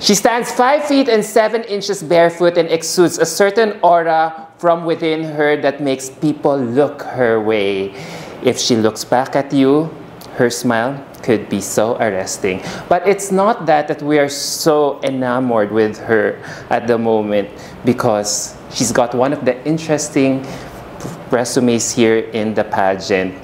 She stands 5 feet and 7 inches barefoot and exudes a certain aura from within her that makes people look her way. If she looks back at you, her smile could be so arresting. But it's not that that we are so enamored with her at the moment because she's got one of the interesting resumes here in the pageant.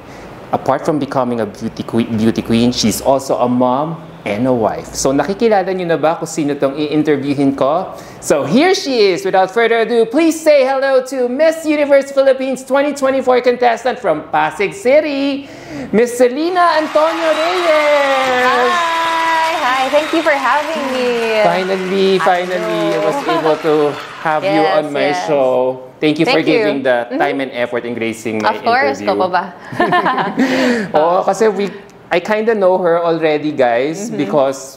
Apart from becoming a beauty queen, beauty queen, she's also a mom and a wife. So nakikilala niyo na ba kung sino tong i-interviewin ko? So here she is. Without further ado, please say hello to Miss Universe Philippines 2024 contestant from Pasig City, Miss Selena Antonio Reyes. Hi, hi. Thank you for having me. Finally, finally, I was able to have you Yes, on my yes. show. Thank you for Thank you. giving Mm-hmm. the time and effort in gracing my Of course, interview. ko pa ba? Oo, kasi we, I kinda know her already, guys, Mm-hmm. because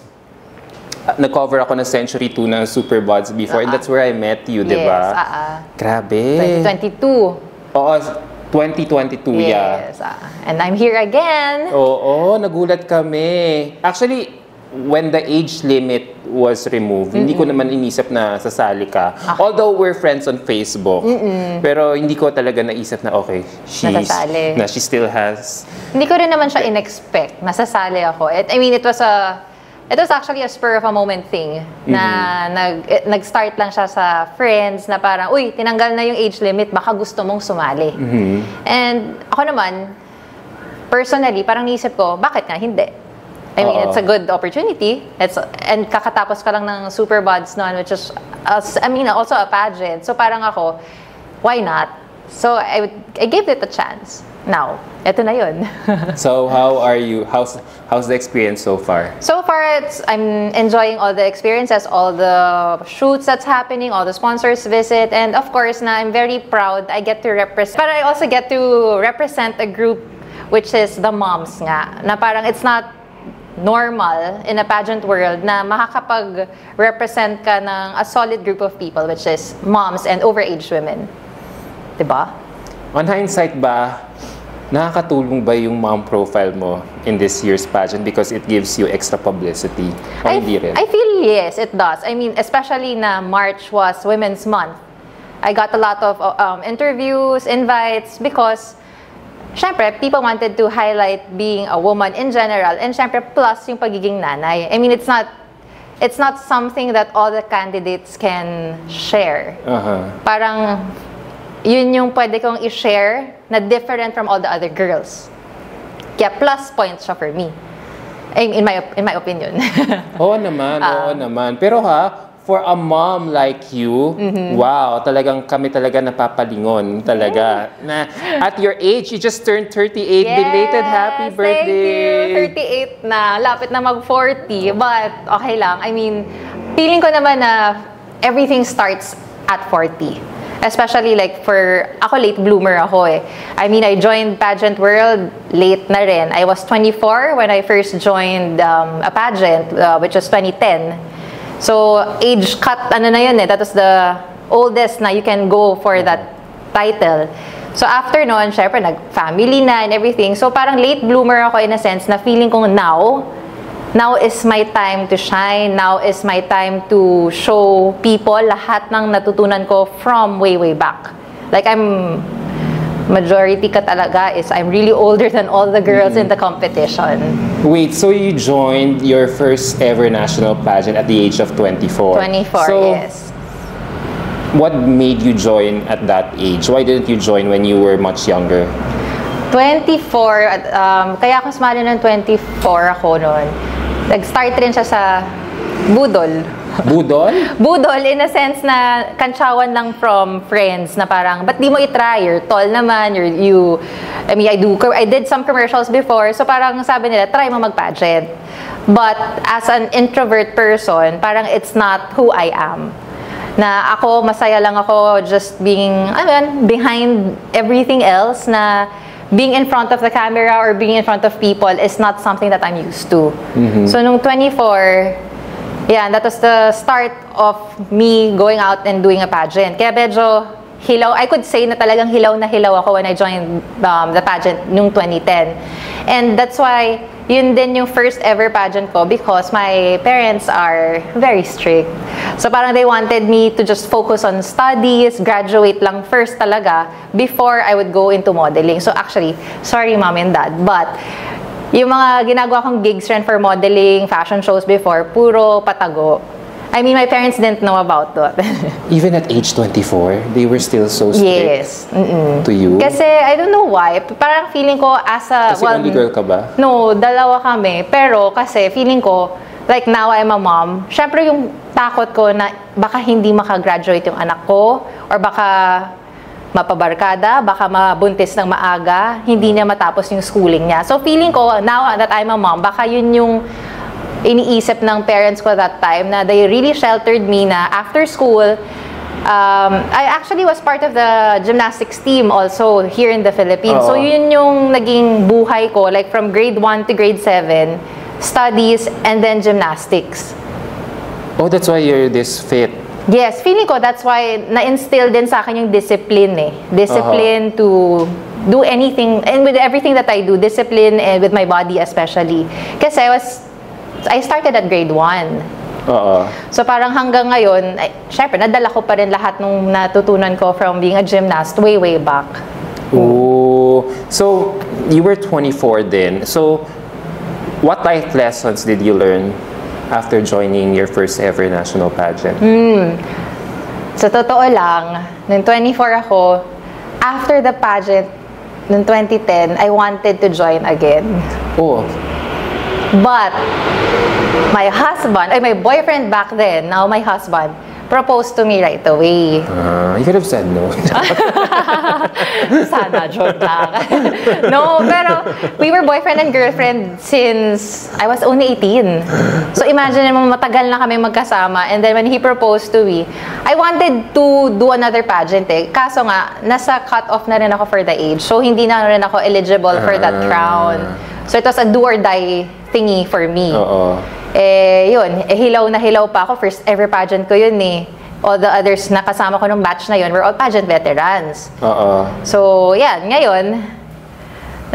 uh, nag-cover ako ng Century 2 ng Superbuds before, and that's where I met you, di yes, ba? ah, ah. Grabe. 2022. Oo, 2022, yeah. Yes, ah. And I'm here again. Oo, nagulat kami. Actually, when the age limit was removed, hindi ko naman inisip na sasali ka. Ah. Although we're friends on Facebook. Pero hindi ko talaga naisip na okay, she's, Nasasali. na she still has Hindi ko rin naman siya in-expect. Nasasali ako. It, I mean, it was a... It was actually a spur of a moment thing na nag, eh, nag-start lang siya sa friends na parang, uy, tinanggal na yung age limit, baka gusto mong sumali. And ako naman, personally, parang naisip ko, bakit nga hindi? I mean, Oo. it's a good opportunity. It's and kakatapos ka lang ng Superbuds noon, which is, uh, I mean, also a pageant. So parang ako, why not? So I, would- I gave it a chance. Now, eto na yun. So how are you? How's how's the experience so far? so far, it's I'm enjoying all the experiences, all the shoots that's happening, all the sponsors visit, and of course, na I'm very proud I get to represent. But I also get to represent a group which is the moms nga. Na parang it's not normal in a pageant world na makakapag-represent ka ng a solid group of people which is moms and overage women. ba? On hindsight ba, nakakatulong ba yung mom profile mo in this year's pageant because it gives you extra publicity? O I, hindi rin? I feel yes, it does. I mean, especially na March was Women's Month. I got a lot of um, interviews, invites, because syempre, people wanted to highlight being a woman in general, and syempre, plus yung pagiging nanay. I mean, it's not, it's not something that all the candidates can share. Aha. Parang, yun yung pwede kong i-share na different from all the other girls. Kaya plus points siya for me. In, in my in my opinion. Oo naman, oo Ah. naman. Pero ha, for a mom like you, Mm-hmm. wow, talagang kami talaga napapalingon talaga. Na at your age, you just turned 38. Belated happy birthday. Thank you. 38 na. Lapit na mag-40. But okay lang. I mean, feeling ko naman na everything starts at 40. Especially like for, ako late bloomer ako eh. I mean, I joined pageant world late na rin. I was 24 when I first joined um, a pageant, uh, which was 2010. So, age cut, ano na yun eh. That was the oldest na you can go for that title. So, after noon, syempre, nag-family na and everything. So, parang late bloomer ako in a sense na feeling ko now, now is my time to shine. Now is my time to show people lahat ng natutunan ko from way, way back. Like, I'm, majority ka talaga is I'm really older than all the girls in the competition. Wait, so you joined your first ever national pageant at the age of 24. 24, so, yes. what made you join at that age? Why didn't you join when you were much younger? 24, at, um, kaya ako sumali ng 24 ako noon. Nag-start rin siya sa budol. Budol? Budol in a sense na kantsawan lang from friends na parang, ba't di mo itry? You're tall naman, you're, you, I mean, I do, I did some commercials before, so parang sabi nila, try mo mag-pageant. But as an introvert person, parang it's not who I am. Na ako, masaya lang ako just being, I mean, behind everything else na being in front of the camera or being in front of people is not something that I'm used to. So nung 24, Yeah, that was the start of me going out and doing a pageant. Kaya medyo hilaw, I could say na talagang hilaw na hilaw ako when I joined um, the pageant nung 2010. And that's why yun din yung first ever pageant ko because my parents are very strict. So parang they wanted me to just focus on studies, graduate lang first talaga before I would go into modeling. So actually, sorry mom and dad, but yung mga ginagawa kong gigs rin for modeling, fashion shows before, puro patago. I mean, my parents didn't know about that. Even at age 24, they were still so strict yes. Mm-mm. to you? Kasi I don't know why. Parang feeling ko as a... Kasi only girl ka ba? No, dalawa kami. Pero kasi feeling ko, like now I'm a mom, syempre yung takot ko na baka hindi makagraduate yung anak ko or baka mapabarkada, baka mabuntis ng maaga, hindi niya matapos yung schooling niya. So feeling ko, now that I'm a mom, baka yun yung iniisip ng parents ko that time na they really sheltered me na after school, um, I actually was part of the gymnastics team also here in the Philippines. So Oo. yun yung naging buhay ko, like from grade 1 to grade 7, studies and then gymnastics. Oh, that's why you're this fit. Yes, feeling ko that's why na-instill din sa akin yung discipline eh. Discipline to do anything and with everything that I do, discipline and with my body especially. Kasi I was I started at grade 1. Oo. So parang hanggang ngayon, ay, syempre nadala ko pa rin lahat nung natutunan ko from being a gymnast way way back. Oh, so you were 24 then. So what life lessons did you learn after joining your first ever national pageant? Sa totoo lang, nung 24 ako, after the pageant nung 2010, I wanted to join again. Oh, But my husband, ay my boyfriend back then, now my husband, proposed to me right away. uh, you could have said no. Sana, joke lang. no, pero we were boyfriend and girlfriend since I was only 18. So imagine mo, matagal na kami magkasama. And then when he proposed to me, I wanted to do another pageant eh. Kaso nga, nasa cut-off na rin ako for the age. So hindi na rin ako eligible for that Ah. crown. So it was a do or die thingy for me. Oo. Eh, yun, eh, hilaw na hilaw pa ako. First ever pageant ko yun eh. All the others na kasama ko nung batch na yun were all pageant veterans. Oo. So, yan, ngayon,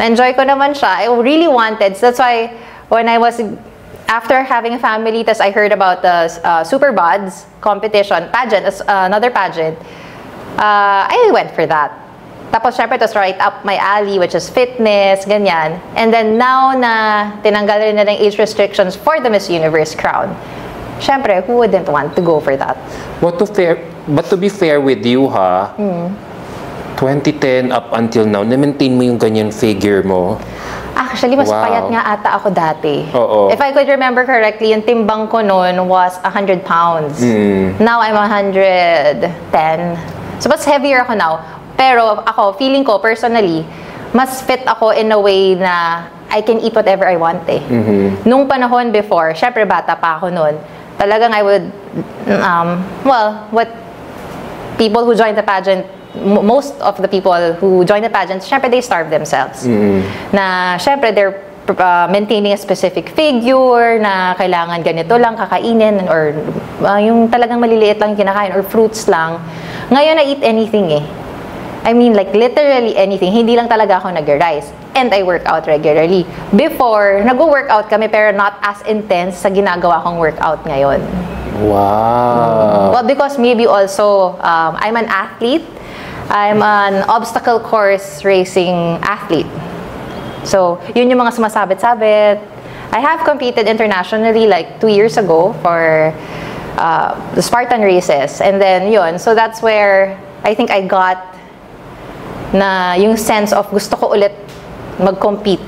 na-enjoy ko naman siya. I really wanted. So that's why, when I was, after having a family, tas I heard about the uh, Super Buds competition, pageant, uh, another pageant, uh, I went for that. Tapos, syempre, it was right up my alley, which is fitness, ganyan. And then, now na tinanggal rin na ng age restrictions for the Miss Universe crown, syempre, who wouldn't want to go for that? But to fair, but to be fair with you ha, 2010 up until now, na-maintain mo yung ganyan figure mo. Actually, mas Wow. payat nga ata ako dati. Oo. If I could remember correctly, yung timbang ko noon was 100 pounds. Mm. Now, I'm 110. So, mas heavier ako now. Pero ako, feeling ko, personally, mas fit ako in a way na I can eat whatever I want eh. Mm-hmm. Nung panahon before, syempre bata pa ako noon, talagang I would, um, well, what people who join the pageant, most of the people who join the pageant, syempre they starve themselves. Na syempre they're uh, maintaining a specific figure na kailangan ganito lang kakainin or uh, yung talagang maliliit lang kinakain or fruits lang. Ngayon I eat anything eh. I mean like literally anything. Hindi lang talaga ako nag-rice. And I work out regularly. Before, nag-workout kami pero not as intense sa ginagawa kong workout ngayon. Wow. Well, because maybe also um, I'm an athlete. I'm an obstacle course racing athlete. So, yun yung mga sumasabit-sabit. I have competed internationally like two years ago for uh, the Spartan races. And then yun, so that's where I think I got na yung sense of gusto ko ulit mag-compete.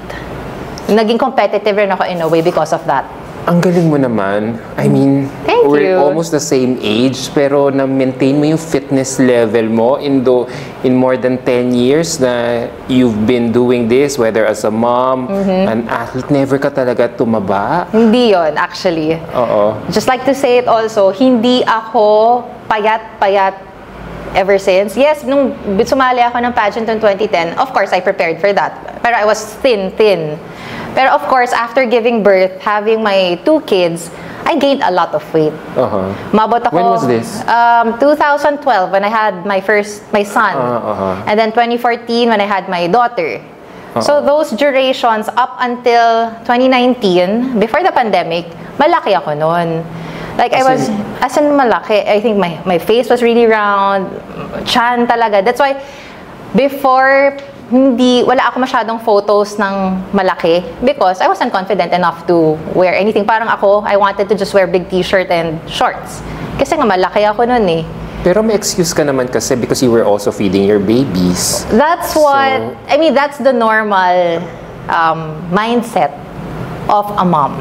Naging competitive rin ako in a way because of that. Ang galing mo naman. I mean, Thank we're you. almost the same age, pero na-maintain mo yung fitness level mo in, do, in more than 10 years na you've been doing this, whether as a mom, Mm-hmm. an athlete, never ka talaga tumaba. Hindi yon actually. Oo. Just like to say it also, hindi ako payat-payat ever since. Yes, nung sumali ako ng pageant in 2010, of course, I prepared for that. Pero I was thin, thin. Pero of course, after giving birth, having my two kids, I gained a lot of weight. Uh-huh. Mabot ako. When was this? Um, 2012 when I had my first, my son. Ah, uh-huh. And then 2014 when I had my daughter. So those durations up until 2019, before the pandemic, malaki ako noon. Like I As was, in- as in malaki, I think my, my face was really round, chan talaga. That's why, before, hindi, wala ako masyadong photos ng malaki because I wasn't confident enough to wear anything. Parang ako, I wanted to just wear big t-shirt and shorts. Kasi nga malaki ako noon eh. Pero may excuse ka naman kasi because you were also feeding your babies. That's what So- I mean. That's the normal um, mindset of a mom.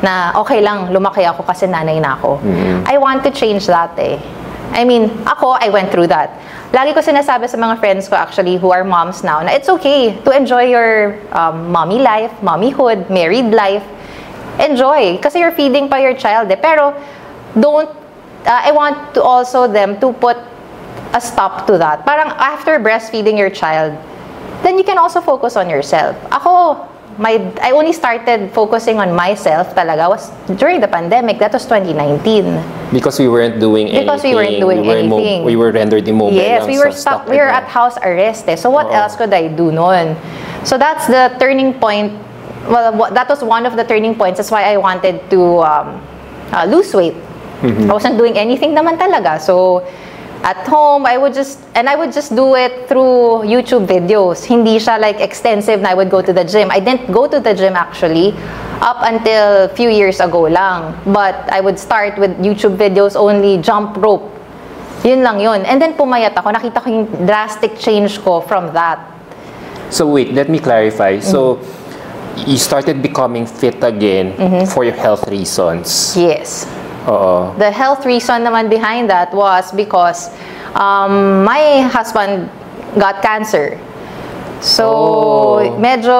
Na okay lang, lumaki ako kasi nanay na ako. I want to change that eh. I mean, ako, I went through that. Lagi ko sinasabi sa mga friends ko actually who are moms now na it's okay to enjoy your um, mommy life, mommyhood, married life. Enjoy. Kasi you're feeding pa your child eh. Pero don't, uh, I want to also them to put a stop to that. Parang after breastfeeding your child, then you can also focus on yourself. Ako, my I only started focusing on myself talaga was during the pandemic. That was 2019. Because we weren't doing Because we anything. weren't doing we were anything. we were rendered immobile Yes, we were stuck. stock We were at house arrest. Eh. So what Oo. else could I do noon? So that's the turning point. Well, that was one of the turning points. That's why I wanted to um, uh, lose weight. Mm-hmm. I wasn't doing anything naman talaga. So at home, I would just and I would just do it through YouTube videos. Hindi siya like extensive na I would go to the gym. I didn't go to the gym actually up until few years ago lang. But I would start with YouTube videos only jump rope. Yun lang yun. And then pumayat ako. Nakita ko yung drastic change ko from that. So wait, let me clarify. So Mm-hmm. you started becoming fit again for your health reasons. Yes. Oo. The health reason naman behind that was because um, my husband got cancer. So, Oh. medyo,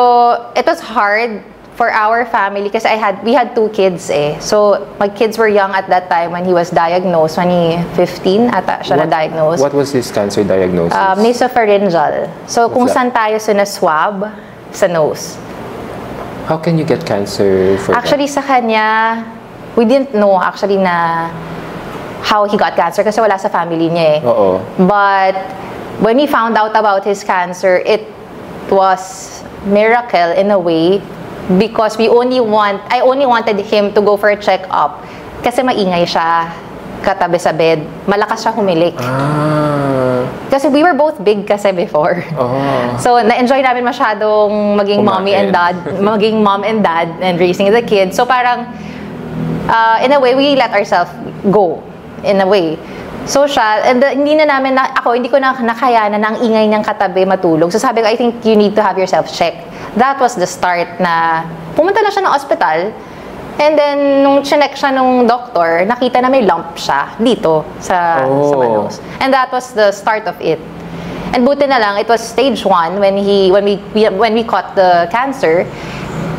it was hard for our family kasi I had, we had two kids eh. So, my kids were young at that time when he was diagnosed, 2015 ata siya na-diagnose. What was this cancer diagnosis? Um, nasopharyngeal. So, kung What's saan that? tayo sinaswab, sa nose. How can you get cancer for Actually, sa kanya, we didn't know actually na how he got cancer kasi wala sa family niya eh. Oo. But when we found out about his cancer, it was miracle in a way because we only want I only wanted him to go for a check-up kasi maingay siya katabi sa bed. Malakas siya humilik. Ah. Kasi we were both big kasi before. Oh. So, na-enjoy namin masyadong maging mommy and dad, Kumain. maging mom and dad and raising the kids. So, parang, uh, in a way, we let ourselves go. In a way. So siya, and the- hindi na namin, na, ako, hindi ko na nakayanan ng ingay niyang katabi matulog. So sabi ko, I think you need to have yourself checked. That was the start na, pumunta na siya ng ospital, and then, nung chinek siya nung doktor, nakita na may lump siya dito sa, sa Oh. manos. And that was the start of it. And buti na lang, it was stage one when he when we, we when we caught the cancer.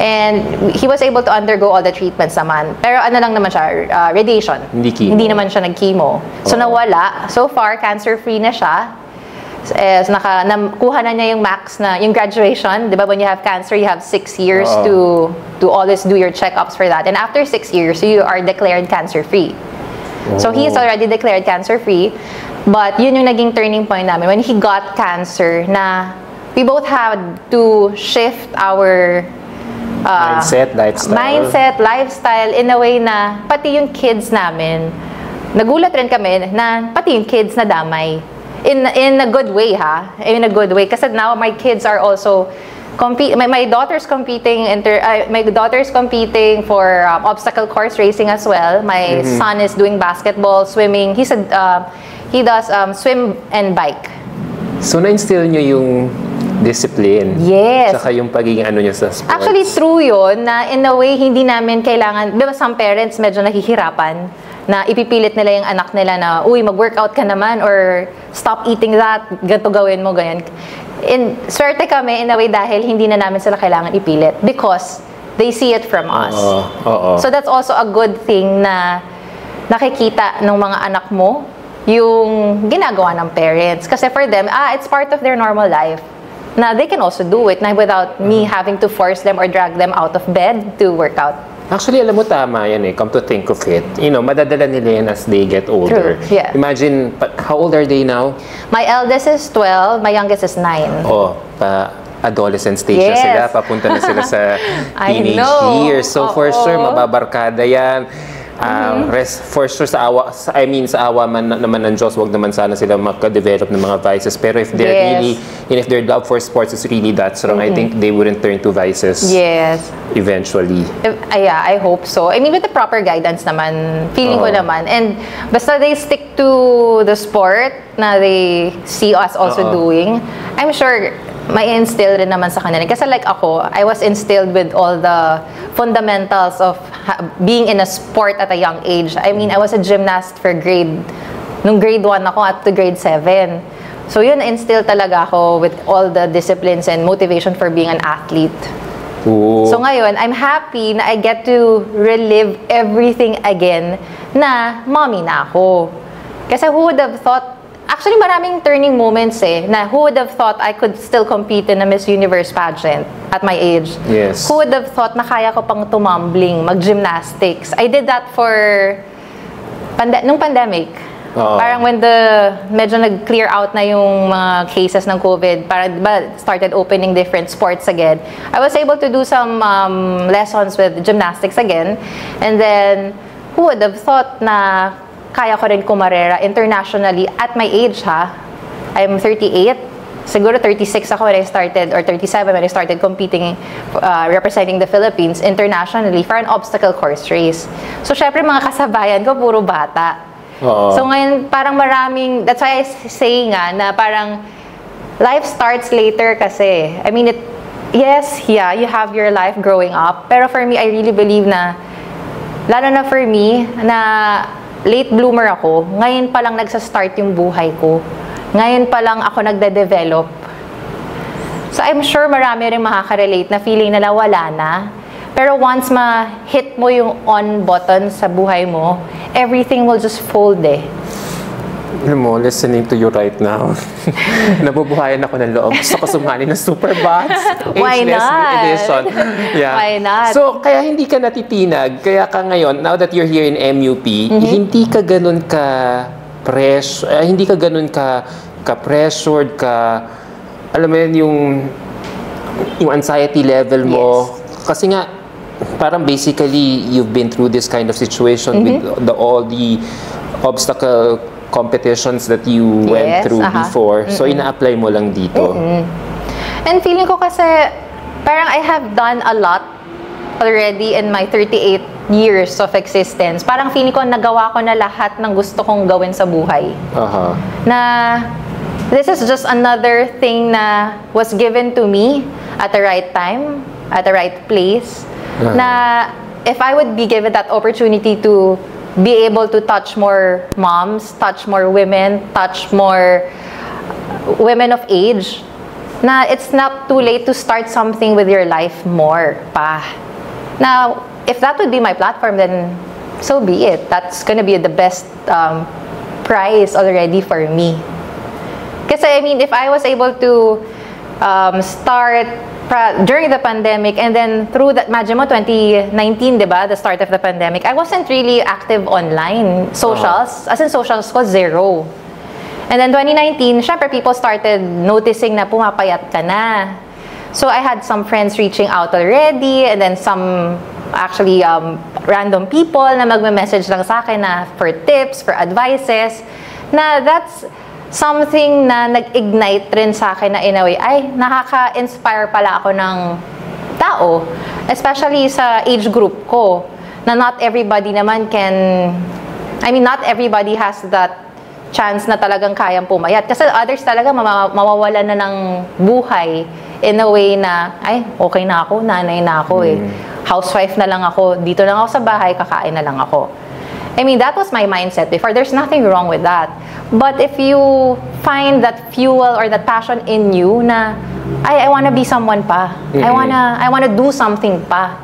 And he was able to undergo all the treatments naman. Pero ano lang naman siya, uh, radiation. Hindi chemo. Hindi naman siya nag-chemo. So Oo. nawala. So far, cancer-free na siya. Eh, so naka, nakuha na niya yung max na, yung graduation. Di ba, when you have cancer, you have six years Oo. to, to always do your checkups for that. And after six years, you are declared cancer-free. So he is Oh. already declared cancer-free. But yun yung naging turning point namin. When he got cancer, na we both had to shift our uh, Mindset, lifestyle. mindset, lifestyle in a way na pati yung kids namin, nagulat rin kami na pati yung kids na damay. In, in a good way ha, in a good way. Kasi now my kids are also compete my, my daughter's competing inter uh, my daughter's competing for um, obstacle course racing as well my son is doing basketball swimming he said uh, he does um, swim and bike So na-instill nyo yung discipline. Yes. Saka yung pagiging ano nyo sa sports. Actually, true yun na in a way, hindi namin kailangan, di ba some parents medyo nahihirapan na ipipilit nila yung anak nila na, uy, mag-workout ka naman or stop eating that, ganito gawin mo, ganyan. In, swerte kami in a way dahil hindi na namin sila kailangan ipilit because they see it from us. Oo. Oo. So that's also a good thing na nakikita ng mga anak mo yung ginagawa ng parents. Kasi for them, ah, it's part of their normal life. Na they can also do it na without me having to force them or drag them out of bed to work out. Actually, alam mo tama yan eh. Come to think of it. You know, madadala nila yan as they get older. True, yeah. Imagine, how old are they now? My eldest is 12, my youngest is 9. Oh, pa, adolescent stage na Yes. sila, papunta na sila sa teenage years. So for Oo. Mm-hmm. sure, mababarkada yan. Um, res- for sure, sa awa, sa, I mean, sa awa man, naman ng Diyos, wag naman sana sila makadevelop ng mga vices. Pero if they're Yes. Mm-hmm. really, and if their love for sports is really that strong, I think they wouldn't turn to vices Yes. eventually. If- ah, yeah, I hope so. I mean, with the proper guidance naman, feeling ko Oo. naman. And basta they stick to the sport na they see us also Oo. doing, I'm sure may instill rin naman sa kanila. Kasi like ako, I was instilled with all the fundamentals of being in a sport at a young age. I mean, I was a gymnast for grade, nung grade 1 ako at to grade 7. So yun, instill talaga ako with all the disciplines and motivation for being an athlete. Oo. So ngayon, I'm happy na I get to relive everything again na mommy na ako. Kasi who would have thought, actually maraming turning moments eh, na who would have thought I could still compete in a Miss Universe pageant at my age? Yes. Who would have thought na kaya ko pang tumambling, mag-gymnastics? I did that for, pande- nung pandemic. Oo. Parang when the medyo nag-clear out na yung mga cases ng COVID, parang diba, started opening different sports again. I was able to do some um, lessons with gymnastics again. And then, who would have thought na kaya ko rin kumarera internationally at my age ha? I'm 38. Siguro 36 ako when I started, or 37 when I started competing, uh, representing the Philippines internationally for an obstacle course race. So, syempre mga kasabayan ko, puro bata. Oo. So ngayon, parang maraming, that's why I say nga na parang life starts later kasi. I mean, it, yes, yeah, you have your life growing up. Pero for me, I really believe na, lalo na for me, na late bloomer ako, ngayon pa lang nagsa-start yung buhay ko. Ngayon pa lang ako nagde-develop. So I'm sure marami rin makaka-relate na feeling na wala na. Pero once ma-hit mo yung on button sa buhay mo, everything will just fold eh. Alam mo, listening to you right now, nabubuhayan ako ng loob. Gusto ko sumali ng Superbots Why not? Edition. Yeah. Why not? So, kaya hindi ka natitinag. Kaya ka ngayon, now that you're here in MUP, Mm-hmm. hindi ka ganun ka press, eh, hindi ka ganun ka ka-pressured, ka, alam mo yun, yung, yung anxiety level mo. Kasi nga, parang basically, you've been through this kind of situation with Mm-hmm. the, all the obstacle competitions that you went Yes, through aha. before. So, ina-apply mo lang dito. And feeling ko kasi, parang I have done a lot already in my 38 years of existence. Parang feeling ko nagawa ko na lahat ng gusto kong gawin sa buhay. Aha. na this is just another thing na was given to me at the right time, at the right place. Uh-huh. Na if I would be given that opportunity to be able to touch more moms, touch more women, touch more women of age, na it's not too late to start something with your life more pa. Now, if that would be my platform, then so be it. That's gonna be the best um, prize already for me. Because I mean, if I was able to um, start during the pandemic and then through that, imagine mo, 2019, di ba, the start of the pandemic, I wasn't really active online. Socials, as in socials ko, zero. And then 2019, syempre people started noticing na pumapayat ka na. So I had some friends reaching out already and then some actually um, random people na magme-message lang sa akin na for tips, for advices, na that's something na nag-ignite rin sa akin na in a way, ay, nakaka-inspire pala ako ng tao. Especially sa age group ko, na not everybody naman can, I mean, not everybody has that chance na talagang kayang pumayat. Kasi others talaga mama- mawawalan na ng buhay in a way na, ay, okay na ako, nanay na ako eh. Housewife na lang ako, dito lang ako sa bahay, kakain na lang ako. I mean, that was my mindset before. There's nothing wrong with that. But if you find that fuel or that passion in you na, ay, I wanna be someone pa. I Mhm. wanna, I wanna do something pa.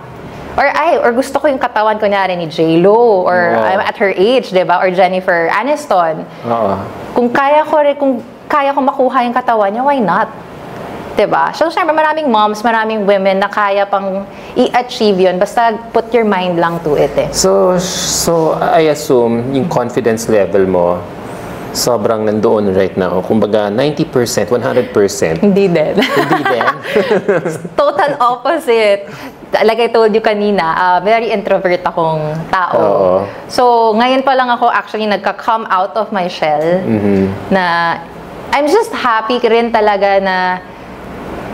Or ay, or gusto ko yung katawan kunyari ni J-Lo or Oo. I'm at her age, 'di ba? Or Jennifer Aniston. Oo. Kung kaya ko kung kaya ko makuha yung katawan niya, why not? Ba? So, syempre, maraming moms, maraming women na kaya pang i-achieve yun. Basta put your mind lang to it eh. So, so I assume yung confidence level mo sobrang nandoon right now. Kumbaga, 90%, 100%. Hindi din. Hindi din. Total opposite. Like I told you kanina, uh, very introvert akong tao. Oo. So, ngayon pa lang ako actually nagka-come out of my shell Mm-hmm. na I'm just happy rin talaga na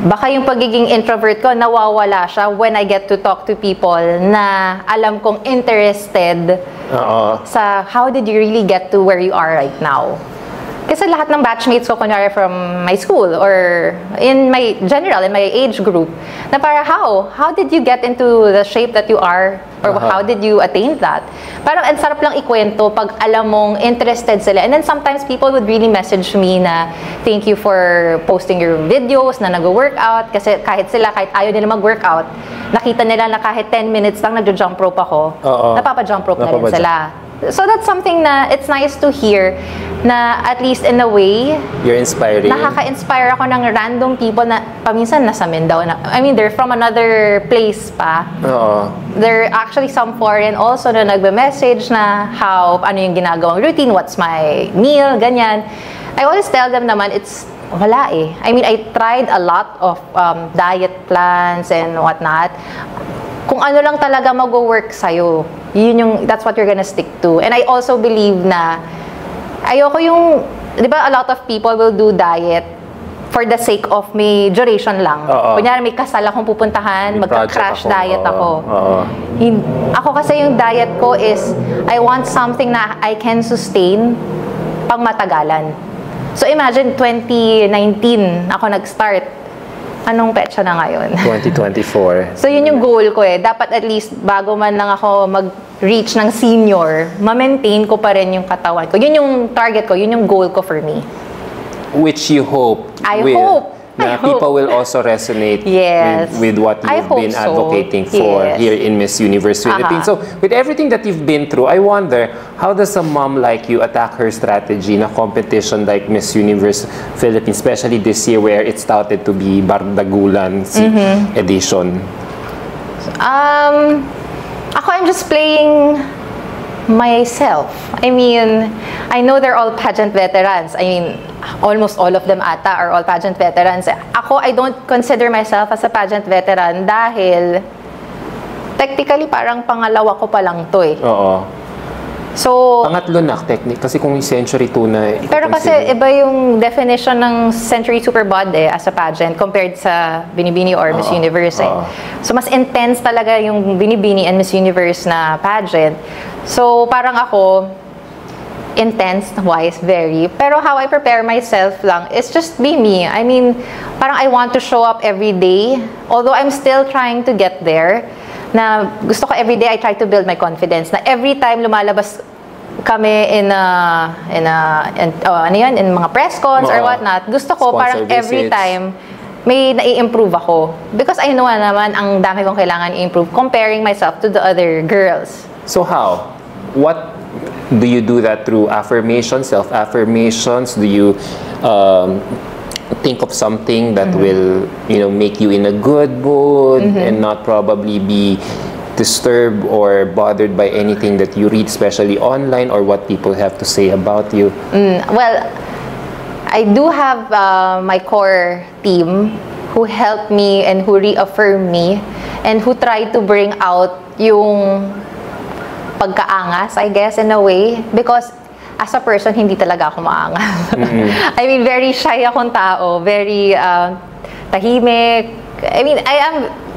baka yung pagiging introvert ko nawawala siya when I get to talk to people na alam kong interested Oo. sa how did you really get to where you are right now. Kasi lahat ng batchmates ko, kunyari from my school or in my general, in my age group, na para how? How did you get into the shape that you are? Or Aha. how did you attain that? Parang ang sarap lang ikwento pag alam mong interested sila. And then sometimes people would really message me na thank you for posting your videos na nag-workout. Kasi kahit sila, kahit ayaw nila mag-workout, nakita nila na kahit 10 minutes lang nag-jump rope ako, Oo. napapa-jump rope na rin sila. So that's something na it's nice to hear na at least in a way, You're inspiring. nakaka-inspire ako ng random people na paminsan nasa Mindanao na, I mean, they're from another place pa. Oo. There are actually some foreign also na nagbe-message na how, ano yung ginagawang routine, what's my meal, ganyan. I always tell them naman, it's wala eh. I mean, I tried a lot of um, diet plans and whatnot. Kung ano lang talaga mag-work sa'yo, yun yung, that's what you're gonna stick to. And I also believe na, ayoko yung, di ba a lot of people will do diet for the sake of may duration lang. Oo. Kunyari may kasal akong pupuntahan, magka-crash diet ako. Oo. Hin- ako kasi yung diet ko is, I want something na I can sustain pang matagalan. So imagine 2019 ako nag-start. Anong petsa na ngayon? 2024. So yun yung goal ko eh. Dapat at least bago man lang ako mag-reach ng senior, ma-maintain ko pa rin yung katawan ko. Yun yung target ko, yun yung goal ko for me. Which you hope I will, hope. Na I hope. people will also resonate Yes. with, with what you've been so. advocating for Yes. here in Miss Universe Philippines. Aha. So, with everything that you've been through, I wonder, how does a mom like you attack her strategy na competition like Miss Universe Philippines, especially this year where it's touted to be Bardagulan si Mm-hmm. edition? Um, ako, I'm just playing myself. I mean, I know they're all pageant veterans. I mean, almost all of them ata are all pageant veterans. Ako, I don't consider myself as a pageant veteran dahil technically parang pangalawa ko pa lang to eh. Oo. So, Pangatlo na, technique. Kasi kung century 2 na pero kasi iba yung definition ng Century Superbod eh as a pageant compared sa Binibini or Miss Oo, Universe eh. oo. So mas intense talaga yung Binibini and Miss Universe na pageant. So parang ako intense wise very. Pero how I prepare myself lang is just be me. I mean parang I want to show up every day although I'm still trying to get there. Na gusto ko every day I try to build my confidence. Na every time lumalabas kami in a in a in, oh, ano yun, in mga press cons or Oo. whatnot gusto ko parang every visits. time may nai-improve ako. Because I know naman ang dami kong kailangan i-improve comparing myself to the other girls. So how? What do you do that through affirmations, self-affirmations? Do you um, think of something that will, you know, make you in a good mood and not probably be disturbed or bothered by anything that you read, especially online, or what people have to say about you? Well, I do have uh, my core team who help me and who reaffirm me and who try to bring out yung pagkaangas, I guess, in a way. Because as a person, hindi talaga ako maangas. I mean, very shy akong tao. Very uh, tahimik. I mean, I am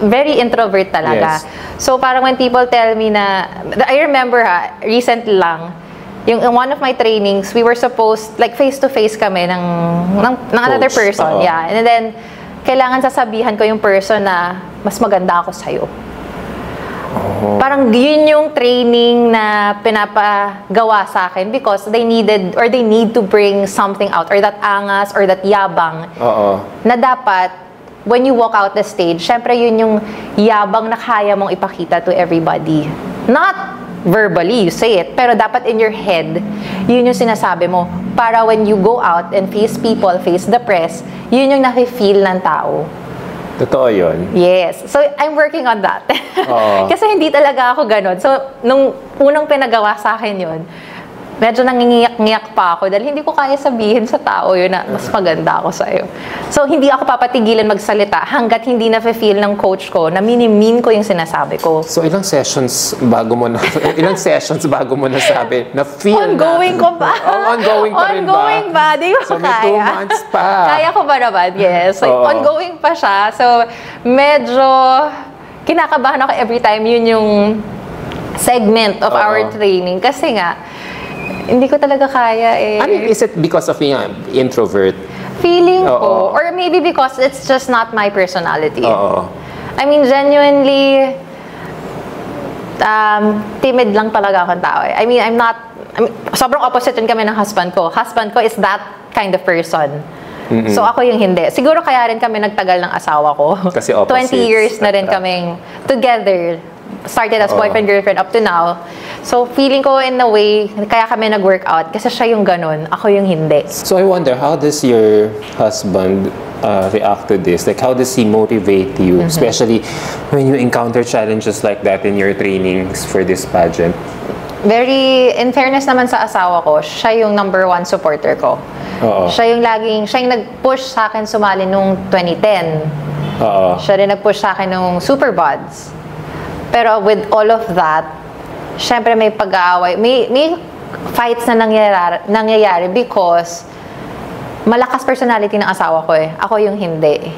very introvert talaga. Yes. So parang when people tell me na, I remember ha, recent lang, yung in one of my trainings, we were supposed, like face-to-face kami ng, ng, ng another person. oo. Yeah. And then, kailangan sasabihan ko yung person na mas maganda ako sa'yo. Parang yun yung training na pinapagawa sa akin because they needed or they need to bring something out or that angas or that yabang Oo. na dapat when you walk out the stage, syempre yun yung yabang na kaya mong ipakita to everybody. Not verbally, you say it, pero dapat in your head, yun yung sinasabi mo. Para when you go out and face people, face the press, yun yung nafe-feel ng tao. Totoo yun. Yes. So, I'm working on that. Kasi hindi talaga ako ganun. So, nung unang pinagawa sa akin yun, medyo nangingiyak-ngiyak pa ako dahil hindi ko kaya sabihin sa tao yun na mas maganda ako sa'yo. So, hindi ako papatigilan magsalita hanggat hindi na-feel ng coach ko na minimin ko yung sinasabi ko. So, ilang sessions bago mo na, ilang sessions bago mo nasabi na feel Ongoing na, ko pa. Oh, ongoing pa rin ba? Ongoing pa. Di ko So, kaya. two months pa. Kaya ko ba naman? Yes. Like, Oo. ongoing pa siya. So, medyo kinakabahan ako every time yun yung segment of Oo. our training. Kasi nga, hindi ko talaga kaya eh. Ano, is it because of being an introvert? Feeling Oo. ko, or maybe because it's just not my personality. Oo. I mean, genuinely, um, timid lang talaga akong tao eh. I mean, I'm not, I mean, sobrang opposite rin kami ng husband ko. Husband ko is that kind of person. So ako yung hindi. Siguro kaya rin kami nagtagal ng asawa ko. Kasi opposites. 20 years na rin kaming together. Started as Oo. boyfriend, girlfriend up to now. So feeling ko in a way, kaya kami nag-workout kasi siya yung ganun, ako yung hindi. So I wonder, how does your husband uh, react to this? Like, how does he motivate you, Mm-hmm. especially when you encounter challenges like that in your trainings for this pageant? Very, in fairness naman sa asawa ko, siya yung number one supporter ko. Oo. Siya yung laging, siya yung nag-push sa akin sumali nung 2010. Oo. Siya rin nag-push sa akin nung Superbuds. Pero with all of that, syempre may pag-aaway. May, may fights na nangyayari, nangyayari because malakas personality ng asawa ko eh. Ako yung hindi.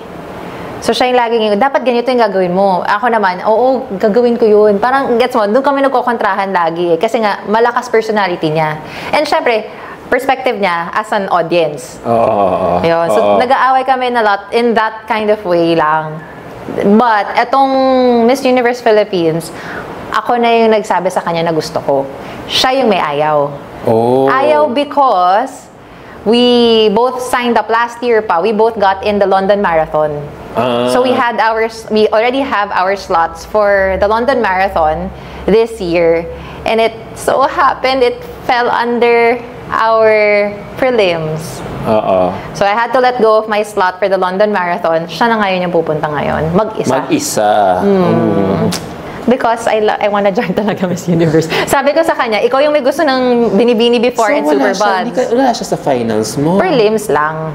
So siya yung laging, dapat ganito yung gagawin mo. Ako naman, oo, gagawin ko yun. Parang, gets mo, doon kami nagkokontrahan lagi eh. Kasi nga, malakas personality niya. And syempre, perspective niya as an audience. Oo. Ayun. So, Oo. nag-aaway kami na lot in that kind of way lang. But, etong Miss Universe Philippines, ako na yung nagsabi sa kanya na gusto ko. Siya yung may ayaw. Oh. Ayaw because we both signed up last year pa. We both got in the London Marathon. Ah. So we had our we already have our slots for the London Marathon this year and it so happened it fell under our prelims. Oo. So I had to let go of my slot for the London Marathon. Siya na ngayon yung pupunta ngayon. Mag-isa. Mag-isa. Hmm. Mm. Because I, lo- I wanna join talaga Miss Universe. Sabi ko sa kanya, ikaw yung may gusto ng binibini before in wala siya, Superbuds. hindi ka- wala siya sa finals mo. Prelims lang.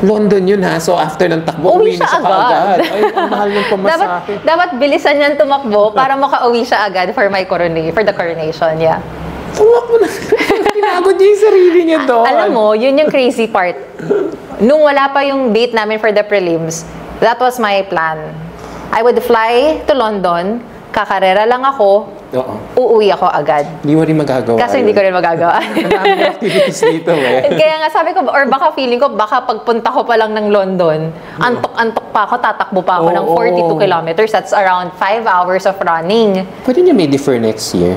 London yun ha. So after ng takbo, Uwi uwi siya siya agad. kaagad. Ay, ang mahal ng dapat, pamasahe. dapat bilisan niyan tumakbo para makauwi siya agad for my coronation, for the coronation, yeah. Tumakbo na. Pinagod niya yung sarili niya doon. Alam mo, yun yung crazy part. Nung wala pa yung date namin for the prelims, that was my plan. I would fly to London, kakarera lang ako, Oo. uuwi ako agad. Hindi mo rin magagawa. Kasi hindi ko rin magagawa. Ang dami activities dito eh. Kaya nga sabi ko, or baka feeling ko, baka pagpunta ko pa lang ng London, antok-antok pa ako, tatakbo pa ako ng Oo. 42 kilometers. That's around 5 hours of running. Pwede niya may defer next year.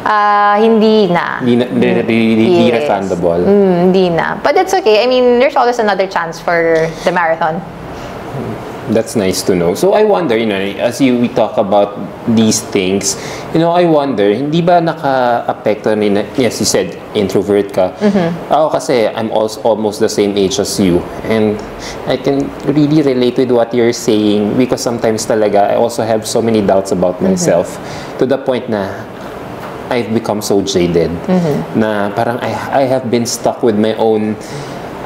Ah, hindi na. Hindi, na, hindi, hindi, hindi Yes. refundable. Mm, hindi na. But it's okay. I mean, there's always another chance for the marathon. That's nice to know. So I wonder, you know, as you we talk about these things, you know, I wonder, hindi ba naka-apekto rin, na- yes, you said introvert ka. Ako kasi, I'm also almost the same age as you. And I can really relate with what you're saying because sometimes talaga, I also have so many doubts about myself to the point na I've become so jaded na parang I, I have been stuck with my own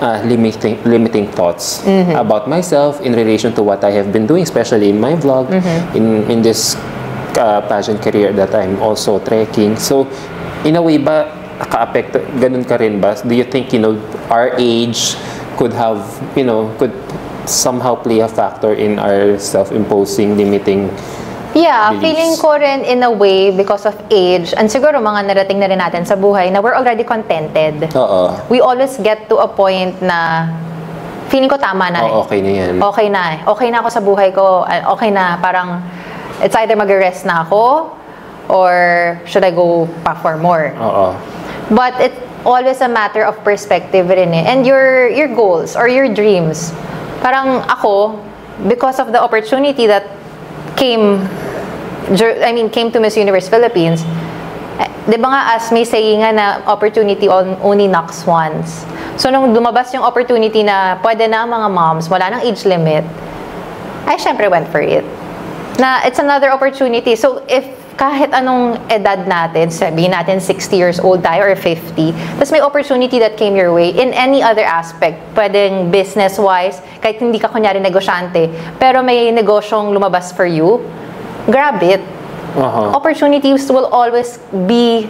uh, limiting limiting thoughts about myself in relation to what I have been doing, especially in my vlog, in in this uh, pageant career that I'm also trekking. So, in a way ba naka-apekto ganun ka rin ba? Do you think you know our age could have you know could somehow play a factor in our self-imposing limiting Yeah, beliefs. feeling ko rin in a way because of age and siguro mga narating na rin natin sa buhay na we're already contented. Oo. We always get to a point na feeling ko tama na. Oo, okay na yan. Okay na eh. Okay na ako sa buhay ko. Uh, Okay na. Parang, it's either mag-rest na ako or should I go pa for more? Oo. But it's always a matter of perspective rin eh. And your, your goals or your dreams. Parang ako, because of the opportunity that came, I mean, came to Miss Universe Philippines, eh, di ba nga as may saying nga na opportunity on, only knocks once. So nung lumabas yung opportunity na pwede na mga moms, wala nang age limit, I syempre went for it. Na it's another opportunity. So if kahit anong edad natin, sabihin natin 60 years old tayo or 50, tapos may opportunity that came your way in any other aspect, pwedeng business-wise, kahit hindi ka kunyari negosyante, pero may negosyong lumabas for you, grab it. Uh-huh. Opportunities will always be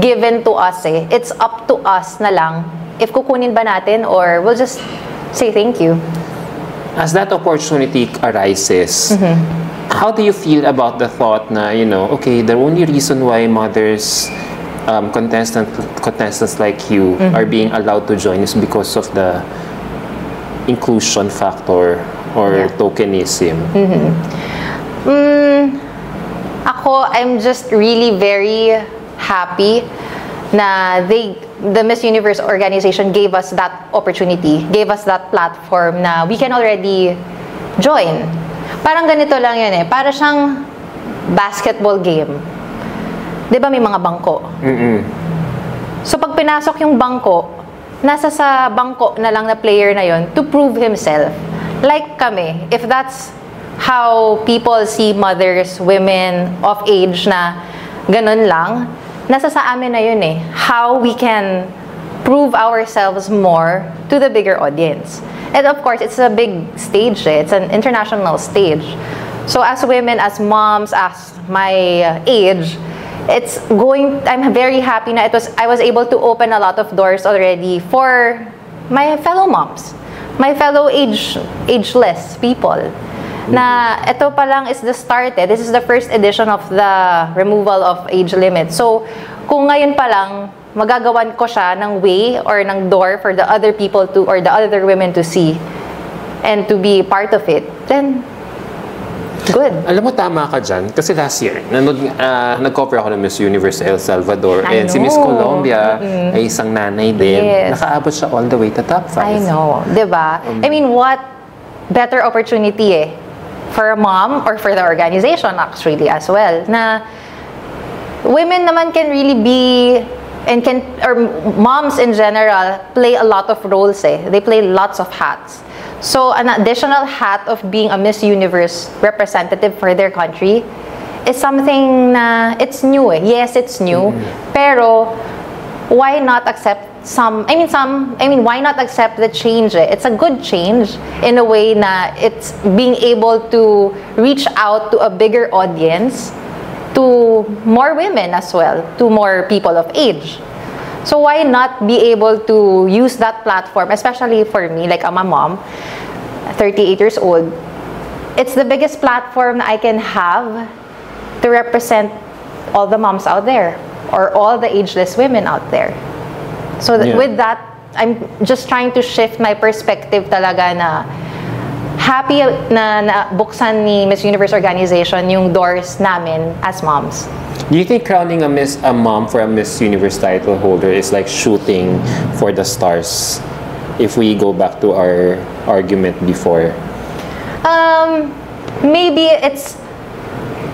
given to us eh. It's up to us na lang if kukunin ba natin or we'll just say thank you. As that opportunity arises, how do you feel about the thought na, you know, okay, the only reason why mothers, um, contestant, contestants like you are being allowed to join is because of the inclusion factor or Yeah. tokenism. Ako, I'm just really very happy na they the Miss Universe organization gave us that opportunity, gave us that platform na we can already join. Parang ganito lang yun eh. Para siyang basketball game. 'Di ba may mga bangko? So pag pinasok yung bangko, nasa sa bangko na lang na player na yon to prove himself. Like kami, if that's how people see mothers, women of age na ganun lang, nasa sa amin na yun eh. How we can prove ourselves more to the bigger audience. And of course, it's a big stage eh. It's an international stage. So as women, as moms, as my uh, age, it's going i'm very happy na it was i was able to open a lot of doors already for my fellow moms my fellow age ageless people na ito pa lang is the start eh. this is the first edition of the removal of age limit so kung ngayon pa lang magagawan ko siya ng way or ng door for the other people to or the other women to see and to be part of it then good Alam mo, tama ka dyan. Kasi last year, nanood, ah, nag-cover ako ng Miss Universe El Salvador. I and si Miss know. Colombia ay isang nanay din. Yes. Nakaabot siya all the way to top 5. I know, ba? I mean, what better opportunity eh for a mom or for the organization actually as well na women naman can really be and can or moms in general play a lot of roles eh. They play lots of hats. So an additional hat of being a Miss Universe representative for their country is something na it's new eh. Yes, it's new. Pero why not accept some I mean some I mean why not accept the change? It's a good change in a way na it's being able to reach out to a bigger audience to more women as well to more people of age. So why not be able to use that platform especially for me like I'm a mom 38 years old. It's the biggest platform I can have to represent all the moms out there or all the ageless women out there. So th- Yeah. with that, I'm just trying to shift my perspective talaga na happy na, na buksan ni Miss Universe organization yung doors namin as moms. Do you think crowning a Miss a mom for a Miss Universe title holder is like shooting for the stars? If we go back to our argument before. Um, maybe it's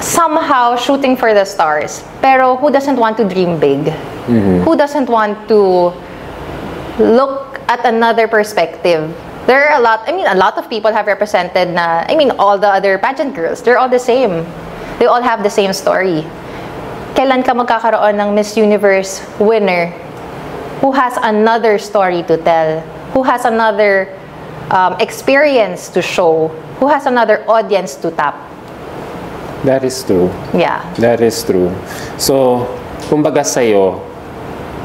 somehow shooting for the stars. Pero who doesn't want to dream big? Who doesn't want to look at another perspective? There are a lot, I mean, a lot of people have represented na, I mean, all the other pageant girls, they're all the same. They all have the same story. Kailan ka magkakaroon ng Miss Universe winner who has another story to tell, who has another um, experience to show, who has another audience to tap. That is true. Yeah. That is true. So, kumbaga sa'yo,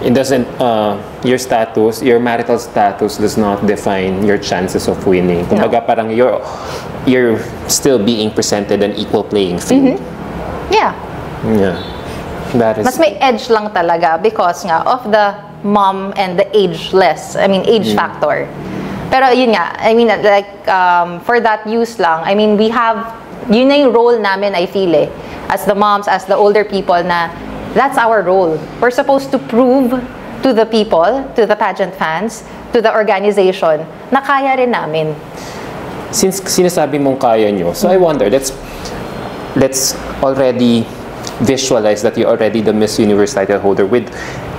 it doesn't, uh, your status, your marital status does not define your chances of winning. Kumbaga parang you're, you're still being presented an equal playing field. Yeah. Yeah. That is Mas may edge lang talaga because nga of the mom and the ageless, I mean, age factor. Pero yun nga, I mean, like, um, for that use lang, I mean, we have, yun na yung role namin, I feel eh, as the moms, as the older people na that's our role. We're supposed to prove to the people, to the pageant fans, to the organization, na kaya rin namin. since sinasabi mong kaya nyo, so I wonder, let's let's already visualize that you're already the Miss Universe title holder with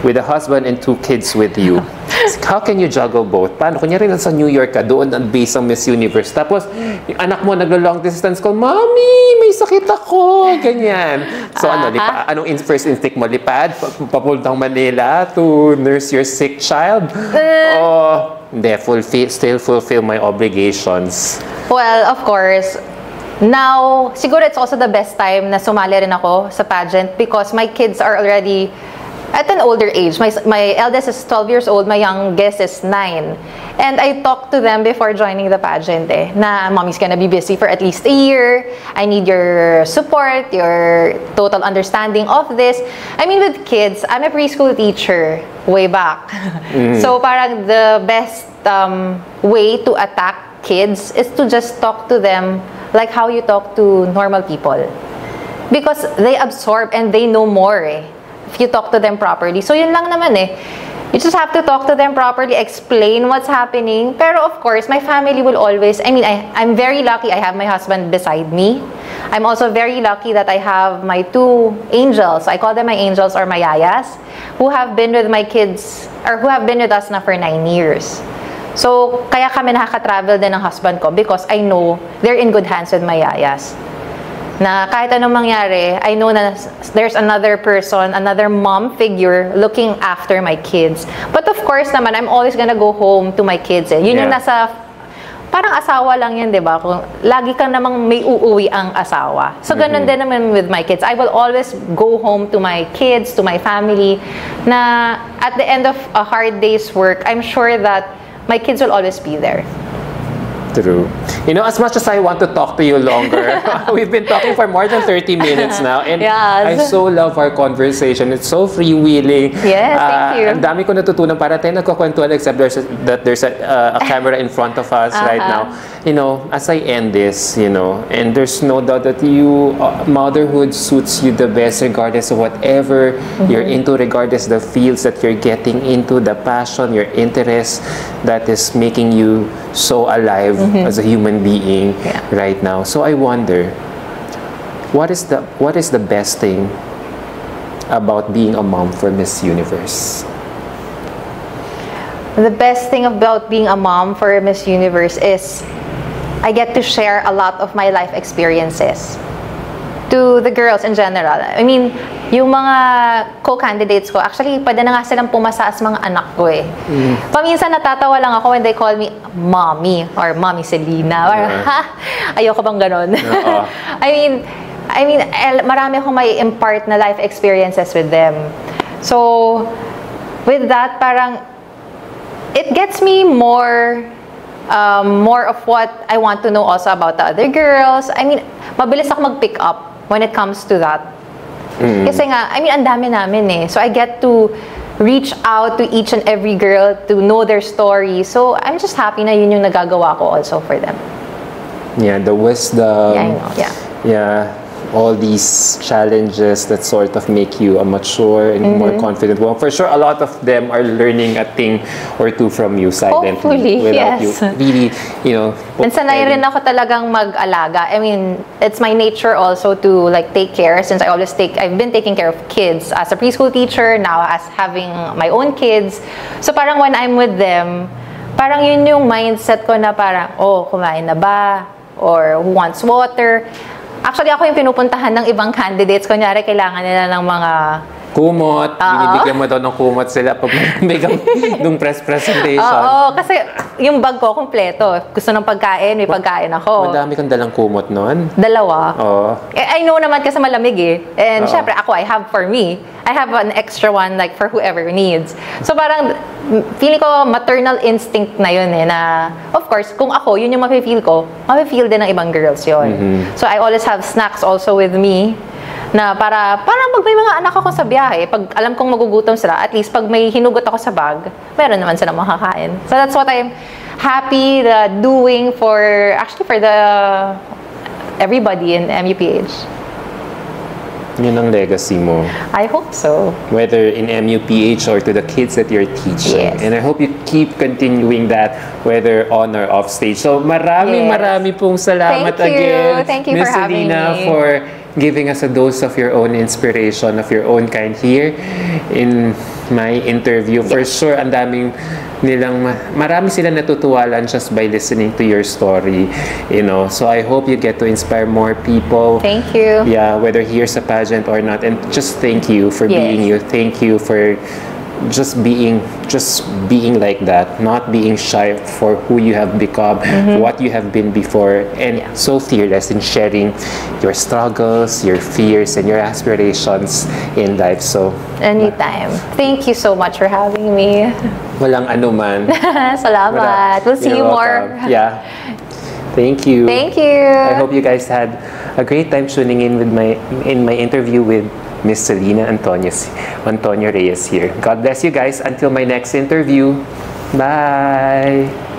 with a husband and two kids with you. How can you juggle both? Paano? Kunyari lang sa New York ka, doon ang base ng Miss Universe. Tapos, yung anak mo naglo-long distance call, Mommy, may sakit ako. Ganyan. So, ano, Aha. lipa, anong in- first instinct mo? Lipad? Pa- Papuntang Manila to nurse your sick child? Uh. o, hindi, fulfill, still fulfill my obligations. Well, of course, now, siguro it's also the best time na sumali rin ako sa pageant because my kids are already at an older age. My, my eldest is 12 years old, my youngest is 9. And I talked to them before joining the pageant eh, na mommy's gonna be busy for at least a year. I need your support, your total understanding of this. I mean, with kids, I'm a preschool teacher way back. So parang the best um, way to attack kids is to just talk to them like how you talk to normal people. Because they absorb and they know more eh, if you talk to them properly. So yun lang naman eh. You just have to talk to them properly, explain what's happening. Pero of course, my family will always, I mean, I, I'm very lucky I have my husband beside me. I'm also very lucky that I have my two angels. I call them my angels or my yayas, who have been with my kids, or who have been with us na for nine years. So, kaya kami nakaka-travel din ng husband ko because I know they're in good hands with my yayas. Na kahit anong mangyari, I know na there's another person, another mom figure looking after my kids. But of course naman, I'm always gonna go home to my kids eh. Yun yung Yeah. nasa parang asawa lang yan, di ba? Kung lagi ka namang may uuwi ang asawa. So, ganun din naman with my kids. I will always go home to my kids, to my family, na at the end of a hard day's work, I'm sure that my kids will always be there. True. You know, as much as I want to talk to you longer, we've been talking for more than 30 minutes now. And I so love our conversation. It's so freewheeling. Yes, thank Ah, you. Ang dami ko natutunan para tayo nagkakwentuhan except there's a, that there's a, uh, a camera in front of us right Uh-huh. now. You know, as I end this, you know, and there's no doubt that you, uh, motherhood suits you the best regardless of whatever Mm-hmm. you're into, regardless the fields that you're getting into, the passion, your interest that is making you so alive as a human being. Yeah. right now. So I wonder, what is the what is the best thing about being a mom for Miss Universe? The best thing about being a mom for Miss Universe is I get to share a lot of my life experiences to the girls in general. I mean, yung mga co-candidates ko, actually, pwede na nga silang pumasa as mga anak ko eh. Paminsan natatawa lang ako when they call me mommy or mommy Selena. Or, Yeah. ha? Ayoko bang ganon? Oo. I mean, I mean, marami akong may impart na life experiences with them. So, with that, parang it gets me more um, more of what I want to know also about the other girls. I mean, mabilis ako mag-pick up when it comes to that. Kasi nga, I mean, ang dami namin eh. So I get to reach out to each and every girl to know their story. So I'm just happy na yun yung nagagawa ko also for them. Yeah, the wisdom. Yeah, I know. Yeah. Yeah, all these challenges that sort of make you a mature and more Mm-hmm. confident woman. For sure, a lot of them are learning a thing or two from you silently. Hopefully, without yes. you really, you know. And sanay rin ako talagang mag-alaga. I mean, it's my nature also to like take care since I always take, I've been taking care of kids as a preschool teacher, now as having my own kids. So parang when I'm with them, parang yun yung mindset ko na parang, oh, kumain na ba? Or who wants water? Actually, ako yung pinupuntahan ng ibang candidates. Kunyari, kailangan nila ng mga Kumot, binibigyan mo daw ng kumot sila pag may nung press presentation. Oo, kasi yung bag ko kompleto. Gusto ng pagkain, may pagkain ako. Madami kang dalang kumot noon. Dalawa. Oo. Eh, I know naman kasi malamig eh. And Oo. syempre, ako, I have for me. I have an extra one like for whoever needs. So parang, feeling ko maternal instinct na yun eh, na of course, kung ako, yun yung mafe-feel ko, mafe-feel din ng ibang girls yun. So I always have snacks also with me na para para pag may mga anak ako sa biyahe, pag alam kong magugutom sila, at least pag may hinugot ako sa bag, meron naman silang makakain. So that's what I'm happy uh, doing for, actually for the everybody in MUPH. Yun ang legacy mo. I hope so. whether in MUPH or to the kids that you're teaching. Yes. And I hope you keep continuing that whether on or off stage. So maraming Yes. marami pong salamat Thank you. again, Thank you Miss for having Selena, me. for giving us a dose of your own inspiration, of your own kind here in my interview. For sure, ang daming nilang, ma- marami sila natutuwalan just by listening to your story, you know. So I hope you get to inspire more people. Thank you. Yeah, whether here's a pageant or not. And just thank you for Yes. being you. Thank you for just being just being like that not being shy for who you have become what you have been before and Mm-hmm. Yeah. so fearless in sharing your struggles your fears and your aspirations in life so Anytime. Thank you so much for having me. walang anuman Salamat. We'll see You're you more. yeah thank you Thank you. I hope you guys had a great time tuning in with my in my interview with Miss Selena Antonio, Antonio Reyes here. God bless you guys until my next interview. Bye.